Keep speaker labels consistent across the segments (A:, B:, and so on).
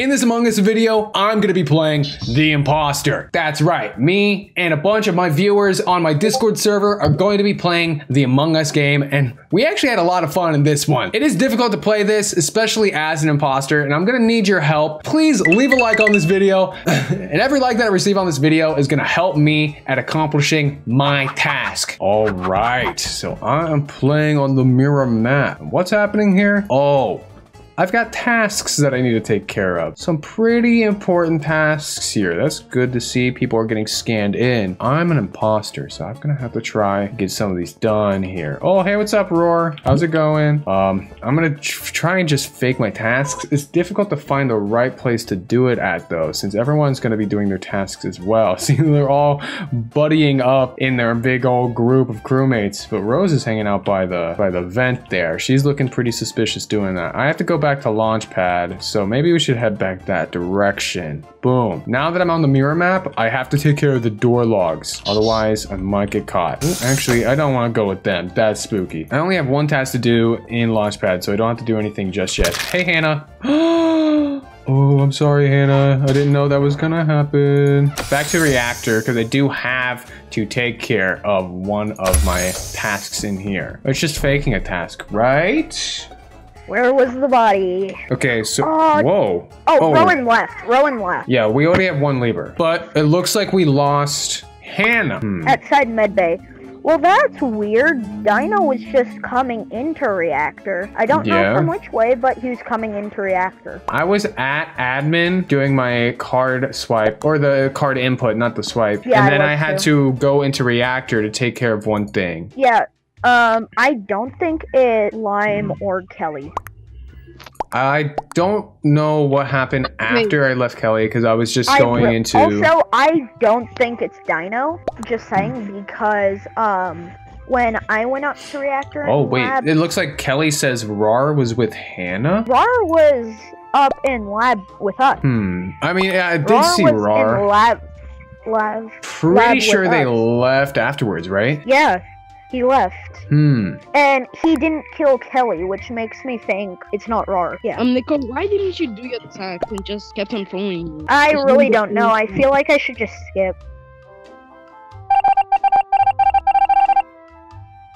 A: In this Among Us video, I'm to be playing The Imposter. That's right, me and a bunch of my viewers on my Discord server are going to be playing the Among Us game, and we actually had a lot of fun in this one. It is difficult to play this, especially as an imposter, and I'm to need your help. Please leave a like on this video, and every like that I receive on this video is to help me at accomplishing my task. All right, so I am playing on the mirror map. What's happening here? Oh, I've got tasks that I need to take care of. Some pretty important tasks here. That's good to see. People are getting scanned in. I'm an imposter, so I'm gonna have to try get some of these done here. Oh, hey, what's up, Roar? How's it going? Um, I'm gonna try and just fake my tasks. It's difficult to find the right place to do it at, though, since everyone's gonna be doing their tasks as well. See, they're all buddying up in their big old group of crewmates. But Rose is hanging out by the by the vent there. She's looking pretty suspicious doing that. I have to go back to Launchpad, so maybe we should head back that direction. Boom. Now that I'm on the mirror map, I have to take care of the door logs. Otherwise, I might get caught. Ooh, actually, I don't want to go with them. That's spooky. I only have one task to do in Launchpad, so I don't have to do anything just yet. Hey, Hannah. Oh, I'm sorry, Hannah. I didn't know that was gonna happen. Back to reactor, because I do have to take care of one of my tasks in here. It's just faking a task, right?
B: Where was the body?
A: Okay, so uh, whoa.
B: Oh, oh, Rowan left. Rowan left.
A: Yeah, we already have one lever, but it looks like we lost Hannah.
B: Hmm. Outside medbay. Well, that's weird. Dino was just coming into reactor. I don't yeah. know from which way, but he was coming into reactor.
A: I was at admin doing my card swipe, or the card input, not the swipe. Yeah, and then I, I had too. to go into reactor to take care of one thing.
B: Yeah, um, I don't think it Lime or Kelly.
A: I don't know what happened after Wait. I left Kelly because I was just I going into.
B: Also, I don't think it's Dino. Just saying because um, when I went up to reactor.
A: Oh wait, lab, it looks like Kelly says Rar was with Hannah.
B: Rar was up in lab with us.
A: Hmm. I mean, I did Rar see was Rar.
B: In lab. Lab.
A: Pretty
B: lab
A: sure they us. left afterwards, right?
B: Yeah. He left.
A: Hmm.
B: And he didn't kill Kelly, which makes me think it's not Rar. Yeah.
C: Um, Nicole, why didn't you do your attack and just kept on following you?
B: I really don't know. I feel like I should just skip.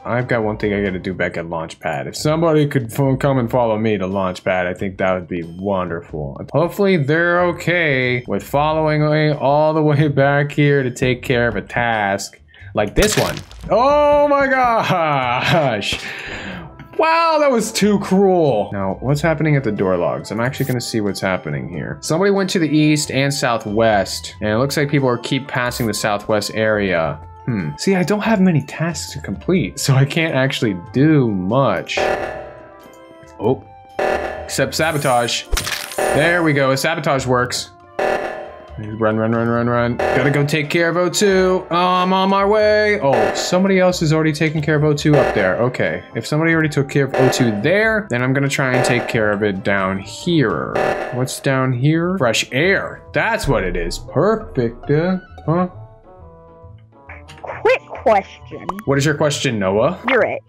A: I've got one thing I gotta do back at Launchpad. If somebody could come and follow me to Launchpad, I think that would be wonderful. Hopefully they're okay with following me all the way back here to take care of a task like this one. Oh my gosh. Wow, that was too cruel. Now, what's happening at the door logs? I'm actually gonna see what's happening here. Somebody went to the east and southwest, and it looks like people are keep passing the southwest area. Hmm. See, I don't have many tasks to complete, so I can't actually do much. Oh. Except sabotage. There we go, sabotage works. Run, run, run, run, run. Gotta go take care of O2. Oh, I'm on my way. Oh, somebody else is already taking care of O2 up there. Okay. If somebody already took care of O2 there, then I'm gonna try and take care of it down here. What's down here? Fresh air. That's what it is. Perfect. Uh, huh?
B: Quick question.
A: What is your question, Noah?
B: You're it.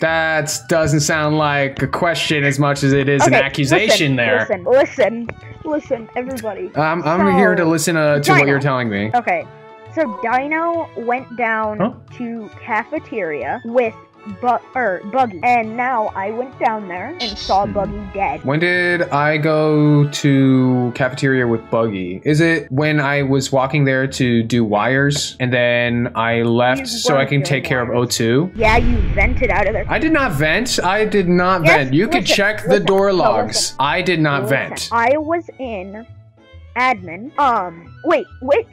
A: That doesn't sound like a question as much as it is okay, an accusation
B: listen,
A: there.
B: Listen, listen. Listen, everybody.
A: Um, I'm so, here to listen uh, to Dino. what you're telling me.
B: Okay. So Dino went down huh? to cafeteria with but or Buggy. And now I went down there and saw hmm. Buggy dead.
A: When did I go to cafeteria with Buggy? Is it when I was walking there to do wires and then I left you so I can take care of O2?
B: Yeah, you vented out of there.
A: I did not vent. I did not yes, vent. You listen, could check listen, the door logs. No, I did not listen. vent.
B: I was in admin. Um, wait, which?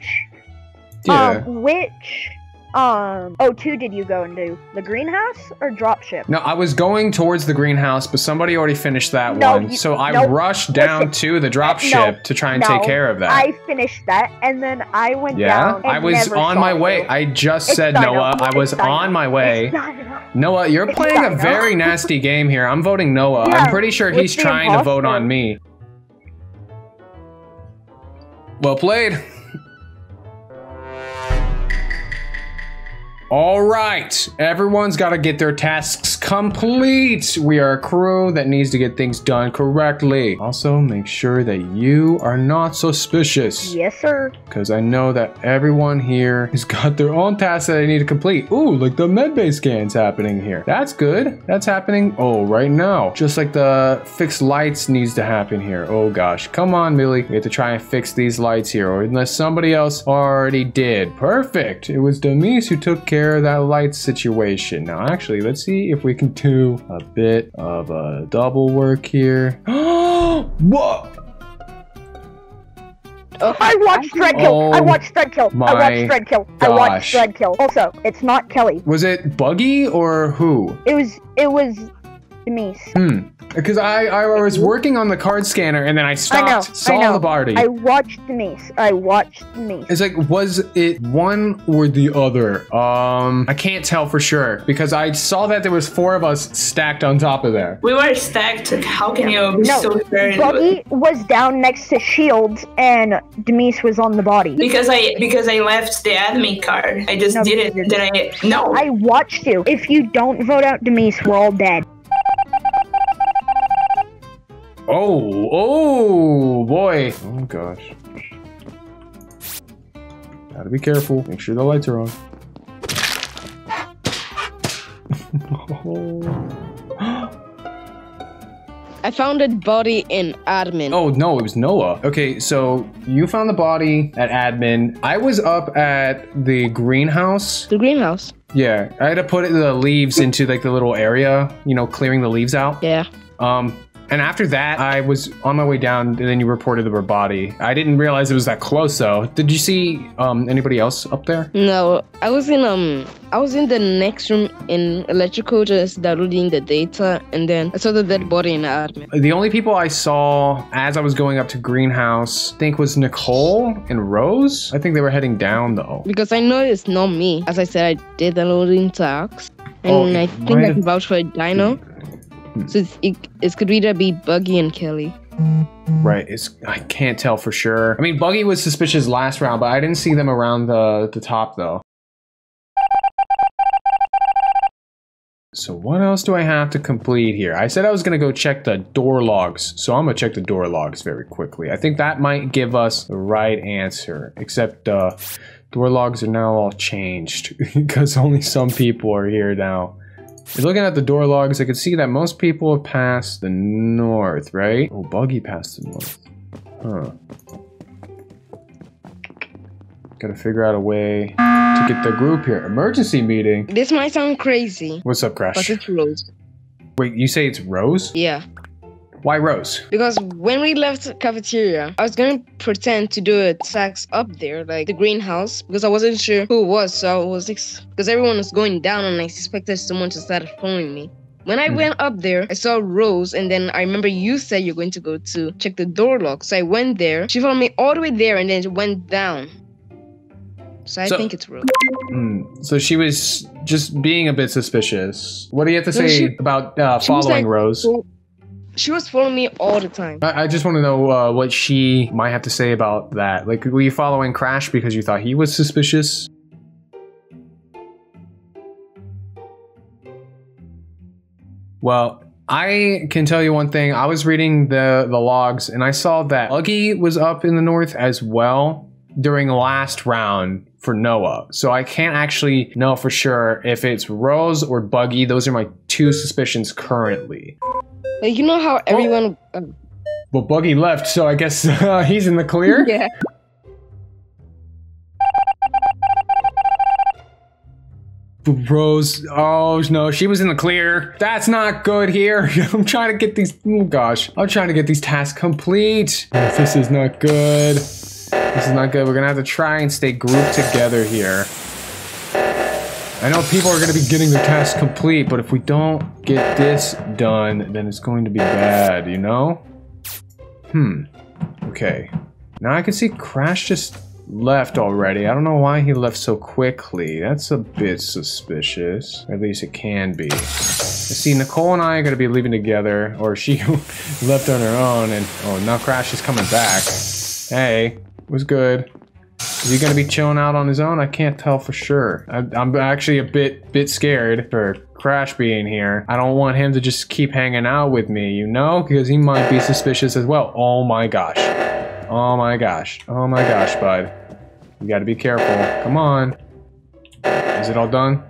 B: Yeah. Um, which um, O2 did you go into? The greenhouse or dropship?
A: No, I was going towards the greenhouse, but somebody already finished that no, one. You, so I no, rushed down listen, to the dropship no, to try and take care of that.
B: I finished that, and then I went down. yeah?
A: I was on my way. I just it's said, Noah, I was on my way. Noah, you're it's playing a very nasty game here. I'm voting Noah. Yeah, I'm pretty sure he's trying to vote on me. Well played. All right, everyone's got to get their tasks complete. We are a crew that needs to get things done correctly. Also, make sure that you are not suspicious.
B: Yes, sir.
A: Because I know that everyone here has got their own tasks that they need to complete. Ooh, like the medbay scans happening here. That's good. That's happening. Oh, right now. Just like the fixed lights needs to happen here. Oh gosh, come on, Millie. We have to try and fix these lights here, or unless somebody else already did. Perfect. It was Demise who took care of that light situation. Now, actually, let's see if we can do a bit of a double work here. Whoa!
B: Oh, I watched Dreadkill.
A: Oh,
B: I watched Dreadkill. I
A: my
B: watched Dreadkill. I watched
A: gosh.
B: Dreadkill. Also, it's not Kelly.
A: Was it Buggy or who?
B: It was. It was Demise.
A: Hmm. Because I, I was working on the card scanner and then I stopped,
B: I know.
A: saw
B: I know.
A: the body.
B: I watched Demise. I watched Demise.
A: It's like, was it one or the other? Um, I can't tell for sure because I saw that there was four of us stacked on top of there.
D: We were stacked. How can you be
B: No,
D: so sure?
B: Buggy was down next to Shields, and Demise was on the body.
D: Because I because I left the admin card. I just
B: No,
D: did
B: you
D: it.
B: didn't.
D: Then I no.
B: I watched you. If you don't vote out Demise, we're all dead.
A: Oh, oh boy. Oh gosh. Gotta be careful. Make sure the lights are on.
C: I found a body in admin.
A: Oh no, it was Noah. Okay, so you found the body at admin. I was up at the greenhouse.
C: The greenhouse.
A: Yeah, I had to put the leaves into like the little area, you know, clearing the leaves out.
C: Yeah.
A: Um, and after that, I was on my way down, and then you reported the body. I didn't realize it was that close, though. Did you see um anybody else up there?
C: No, I was in um I was in the next room in electrical just downloading the data and then I saw the dead body in the admin.
A: The only people I saw as I was going up to greenhouse, I think was Nicole and Rose. I think they were heading down though.
C: Because I know it's not me. As I said, I did the loading tasks. And
A: Oh,
C: I think I can vouch for Dino. So it's, it, could either be Buggy and Kelly.
A: Right. It's I can't tell for sure. I mean, Buggy was suspicious last round, but I didn't see them around the the top though. So what else do I have to complete here? I said I was gonna go check the door logs, so I'm gonna check the door logs very quickly. I think that might give us the right answer, except uh, door logs are now all changed because only some people are here now. Looking at the door logs, I can see that most people have passed the north, right? Oh, Buggy passed the north. Huh. Gotta figure out a way to get the group here. Emergency meeting?
C: This might sound crazy,
A: What's up,
C: but
A: Crash?
C: it's Rose.
A: Wait, you say it's Rose?
C: Yeah.
A: Why Rose?
C: Because when we left cafeteria, I was gonna pretend to do a tax up there, like the greenhouse, because I wasn't sure who it was. So I was because everyone was going down, and I suspected someone to start following me. When I
A: Hmm.
C: went up there, I saw Rose, and then I remember you said you're going to go to check the door lock. So I went there. She followed me all the way there, and then she went down. So I
A: So-
C: think it's Rose.
A: Hmm. So she was just being a bit suspicious. What do you have to
C: No,
A: say
C: she-
A: about uh, following
C: like-
A: Rose?
C: So she was following me all the time.
A: I, I just want to know uh, what she might have to say about that. Like, were you following Crash because you thought he was suspicious? Well, I can tell you one thing. I was reading the the logs and I saw that Buggy was up in the north as well during the last round for Noah. So I can't actually know for sure if it's Rose or Buggy. Those are my two suspicions currently.
C: Like you know how everyone. uh,
A: Well, Buggy left, so I guess uh, he's in the clear.
C: yeah.
A: Rose, oh no, she was in the clear. That's not good here. I'm trying to get these, oh gosh, I'm trying to get these tasks complete. This is not good. This is not good. We're gonna have to try and stay grouped together here. I know people are gonna be getting their tasks complete, but if we don't get this done, then it's going to be bad, you know? Hmm. Okay. Now I can see Crash just left already. I don't know why he left so quickly. That's a bit suspicious. At least it can be. See Nicole and I are going to be leaving together, or she left on her own, and oh, now Crash is coming back. Hey, was good. Is he gonna be chilling out on his own? I can't tell for sure. I, I'm actually a bit bit scared for Crash being here. I don't want him to just keep hanging out with me, you know? Because he might be suspicious as well. Oh my gosh. Oh my gosh. Oh my gosh, bud. You gotta be careful. Come on. Is it all done?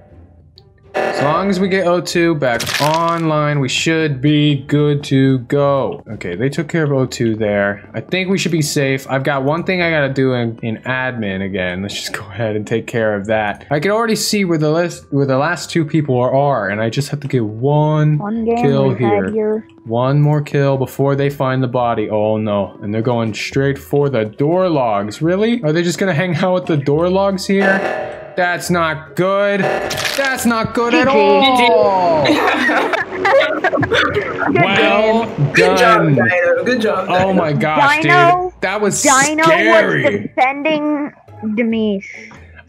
A: As long as we get O2 back online, we should be good to go. Okay, they took care of O2 there. I think we should be safe. I've got one thing I gotta do in, in admin again. Let's just go ahead and take care of that. I can already see where the list where the last two people are, are and I just have to get one,
B: One
A: kill here.
B: here.
A: One more kill before they find the body. Oh no. And they're going straight for the door logs. Really? Are they just gonna hang out with the door logs here? That's not good. That's not good at all. well
D: Good job,
A: done.
D: Dino. Good job.
A: Oh
D: Dino.
A: my gosh,
B: Dino-
A: dude. That was
B: Dino
A: scary.
B: was defending Demise.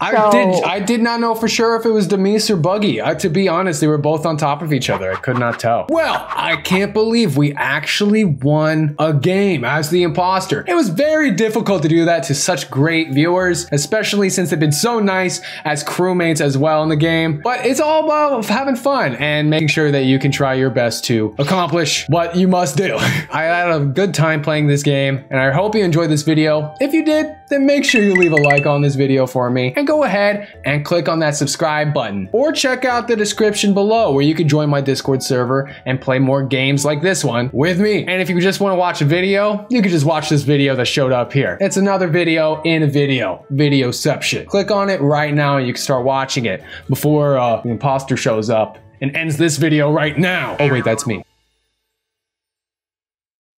A: I
B: So-
A: did. I did not know for sure if it was Demise or Buggy. I, to be honest, they were both on top of each other. I could not tell. Well, I can't believe we actually won a game as the imposter. It was very difficult to do that to such great viewers, especially since they've been so nice as crewmates as well in the game. But it's all about having fun and making sure that you can try your best to accomplish what you must do. I had a good time playing this game, and I hope you enjoyed this video. If you did, then make sure you leave a like on this video for me and go ahead and click on that subscribe button or check out the description below where you can join my Discord server and play more games like this one with me. And if you just want to watch a video, you can just watch this video that showed up here. It's another video in a video, Videoception. Click on it right now and you can start watching it before uh, the imposter shows up and ends this video right now. Oh wait, that's me.